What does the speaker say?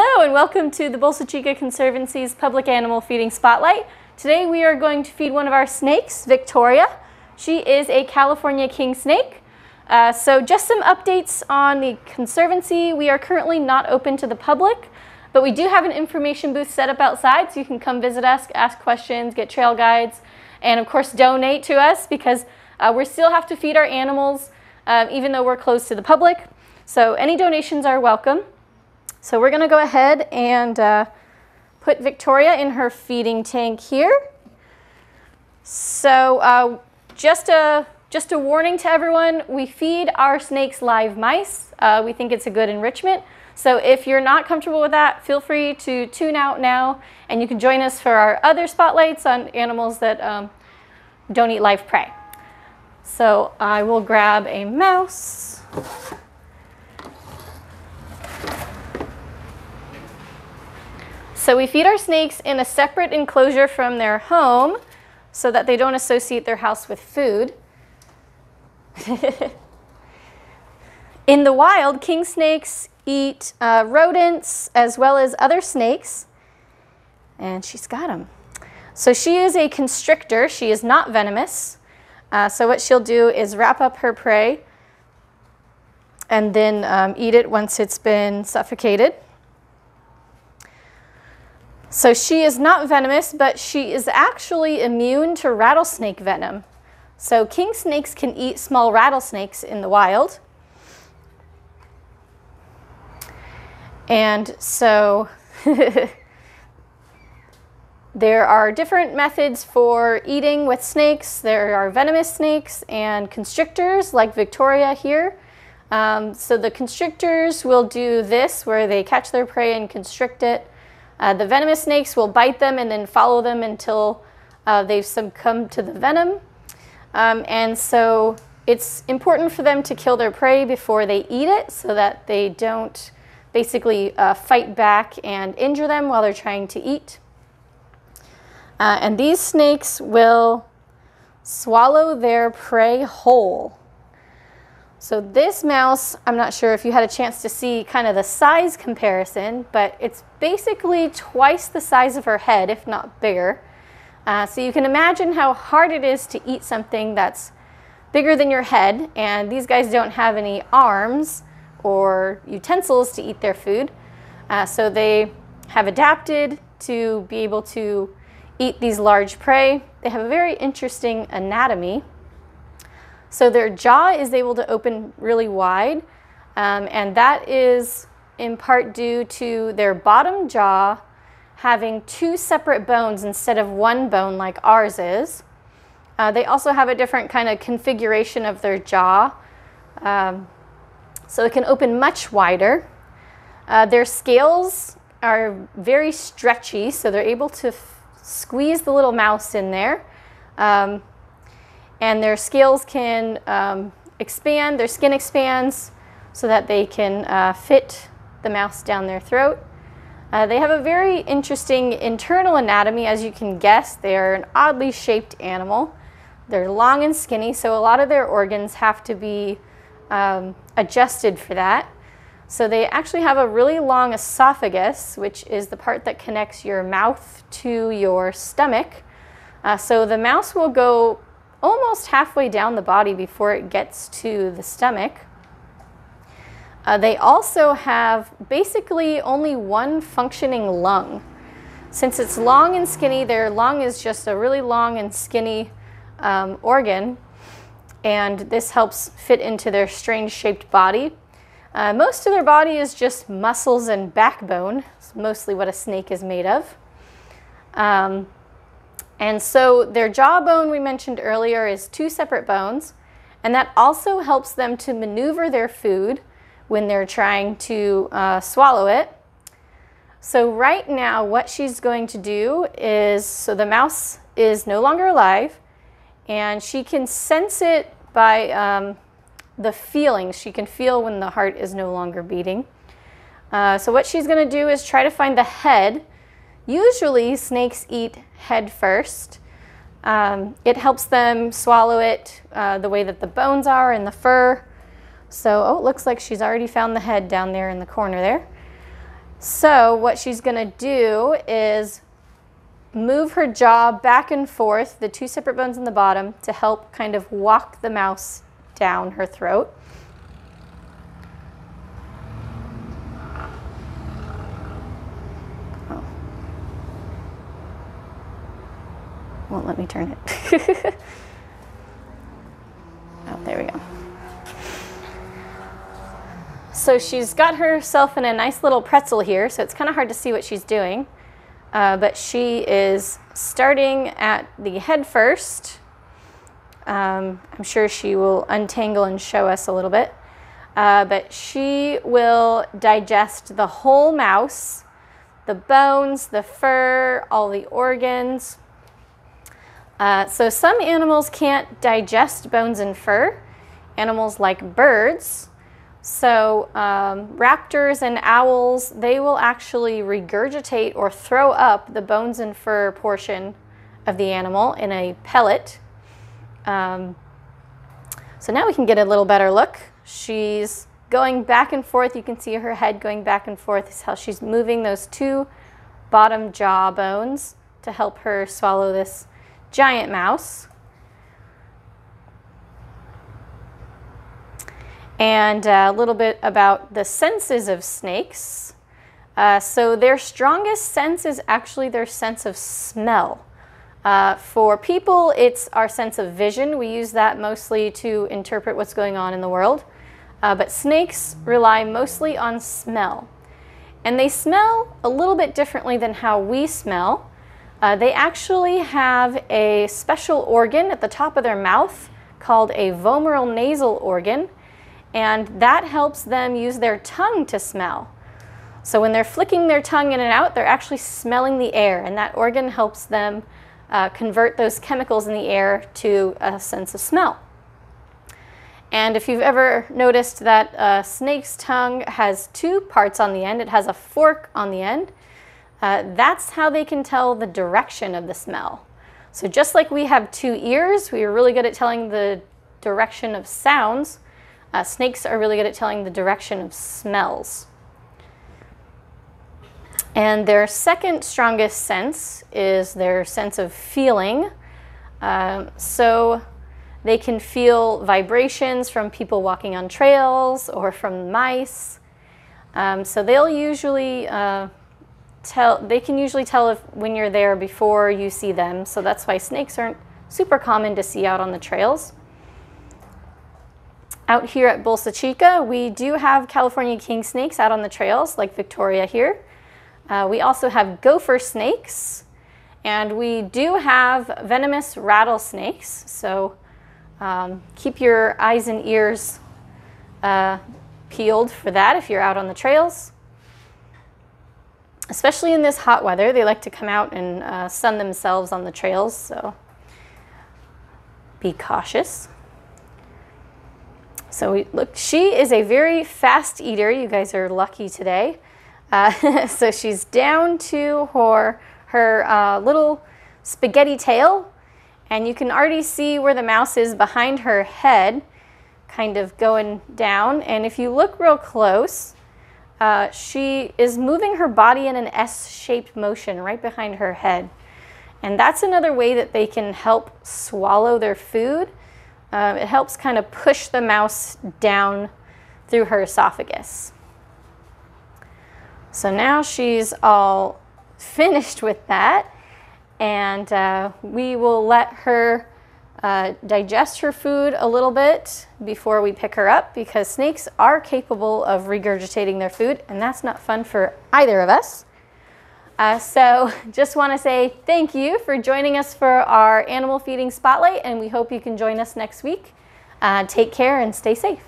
Hello and welcome to the Bolsa Chica Conservancy's Public Animal Feeding Spotlight. Today we are going to feed one of our snakes, Victoria. She is a California king snake. Uh, so just some updates on the Conservancy. We are currently not open to the public, but we do have an information booth set up outside so you can come visit us, ask questions, get trail guides, and of course donate to us because uh, we still have to feed our animals uh, even though we're closed to the public. So any donations are welcome. So we're going to go ahead and uh, put Victoria in her feeding tank here. So uh, just a just a warning to everyone, we feed our snakes live mice. Uh, we think it's a good enrichment. So if you're not comfortable with that, feel free to tune out now and you can join us for our other spotlights on animals that um, don't eat live prey. So I will grab a mouse. So we feed our snakes in a separate enclosure from their home so that they don't associate their house with food. in the wild, king snakes eat uh, rodents as well as other snakes. And she's got them. So she is a constrictor. She is not venomous. Uh, so what she'll do is wrap up her prey and then um, eat it once it's been suffocated. So she is not venomous, but she is actually immune to rattlesnake venom. So king snakes can eat small rattlesnakes in the wild. And so there are different methods for eating with snakes. There are venomous snakes and constrictors like Victoria here. Um, so the constrictors will do this where they catch their prey and constrict it. Uh, the venomous snakes will bite them and then follow them until uh, they've succumbed to the venom. Um, and so it's important for them to kill their prey before they eat it so that they don't basically uh, fight back and injure them while they're trying to eat. Uh, and these snakes will swallow their prey whole. So this mouse, I'm not sure if you had a chance to see kind of the size comparison, but it's basically twice the size of her head, if not bigger. Uh, so you can imagine how hard it is to eat something that's bigger than your head, and these guys don't have any arms or utensils to eat their food. Uh, so they have adapted to be able to eat these large prey. They have a very interesting anatomy. So their jaw is able to open really wide, um, and that is in part due to their bottom jaw having two separate bones instead of one bone like ours is. Uh, they also have a different kind of configuration of their jaw, um, so it can open much wider. Uh, their scales are very stretchy, so they're able to squeeze the little mouse in there. Um, and their scales can um, expand, their skin expands so that they can uh, fit the mouse down their throat. Uh, they have a very interesting internal anatomy, as you can guess. They are an oddly shaped animal. They're long and skinny, so a lot of their organs have to be um, adjusted for that. So they actually have a really long esophagus, which is the part that connects your mouth to your stomach. Uh, so the mouse will go almost halfway down the body before it gets to the stomach. Uh, they also have basically only one functioning lung. Since it's long and skinny, their lung is just a really long and skinny um, organ, and this helps fit into their strange shaped body. Uh, most of their body is just muscles and backbone. It's mostly what a snake is made of. Um, and so their jawbone we mentioned earlier is two separate bones, and that also helps them to maneuver their food when they're trying to uh, swallow it. So right now what she's going to do is, so the mouse is no longer alive, and she can sense it by um, the feelings. She can feel when the heart is no longer beating. Uh, so what she's going to do is try to find the head Usually snakes eat head first. Um, it helps them swallow it uh, the way that the bones are and the fur. So, oh, it looks like she's already found the head down there in the corner there. So what she's gonna do is move her jaw back and forth, the two separate bones in the bottom, to help kind of walk the mouse down her throat. Won't let me turn it. oh, there we go. So she's got herself in a nice little pretzel here, so it's kind of hard to see what she's doing. Uh, but she is starting at the head first. Um, I'm sure she will untangle and show us a little bit. Uh, but she will digest the whole mouse, the bones, the fur, all the organs. Uh, so some animals can't digest bones and fur. Animals like birds so um, raptors and owls, they will actually regurgitate or throw up the bones and fur portion of the animal in a pellet. Um, so now we can get a little better look. She's going back and forth. You can see her head going back and forth. is how she's moving those two bottom jaw bones to help her swallow this giant mouse. and a little bit about the senses of snakes. Uh, so their strongest sense is actually their sense of smell. Uh, for people, it's our sense of vision. We use that mostly to interpret what's going on in the world. Uh, but snakes rely mostly on smell. And they smell a little bit differently than how we smell. Uh, they actually have a special organ at the top of their mouth called a vomeronasal organ and that helps them use their tongue to smell. So when they're flicking their tongue in and out, they're actually smelling the air, and that organ helps them uh, convert those chemicals in the air to a sense of smell. And if you've ever noticed that a snake's tongue has two parts on the end, it has a fork on the end, uh, that's how they can tell the direction of the smell. So just like we have two ears, we are really good at telling the direction of sounds, uh, snakes are really good at telling the direction of smells. And their second strongest sense is their sense of feeling. Um, so they can feel vibrations from people walking on trails or from mice. Um, so they'll usually uh, tell, they can usually tell if when you're there before you see them. So that's why snakes aren't super common to see out on the trails. Out here at Bolsa Chica, we do have California king snakes out on the trails, like Victoria here. Uh, we also have gopher snakes, and we do have venomous rattlesnakes. So um, keep your eyes and ears uh, peeled for that if you're out on the trails. Especially in this hot weather, they like to come out and uh, sun themselves on the trails, so be cautious. So we, look, she is a very fast eater. You guys are lucky today. Uh, so she's down to her, her uh, little spaghetti tail. And you can already see where the mouse is behind her head, kind of going down. And if you look real close, uh, she is moving her body in an S-shaped motion right behind her head. And that's another way that they can help swallow their food um, it helps kind of push the mouse down through her esophagus. So now she's all finished with that and uh, we will let her uh, digest her food a little bit before we pick her up because snakes are capable of regurgitating their food and that's not fun for either of us. Uh, so just want to say thank you for joining us for our animal feeding spotlight and we hope you can join us next week. Uh, take care and stay safe.